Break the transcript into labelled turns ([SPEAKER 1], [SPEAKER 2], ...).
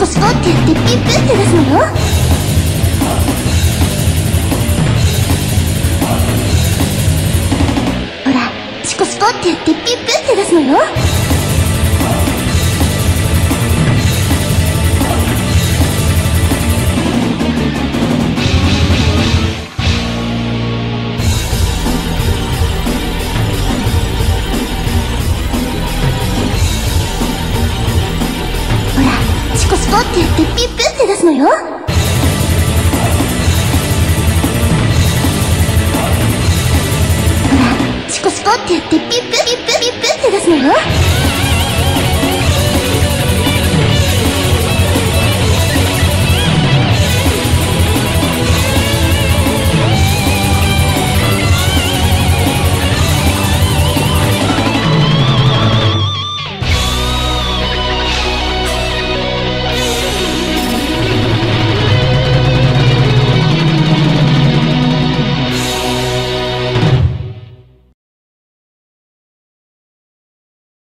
[SPEAKER 1] コスポってやってピップって出すの？よほらチコスポってやってピップって出すの？よってやってピップって出すのよ。ほらシコシコってやってピップピップピップって出すのよ。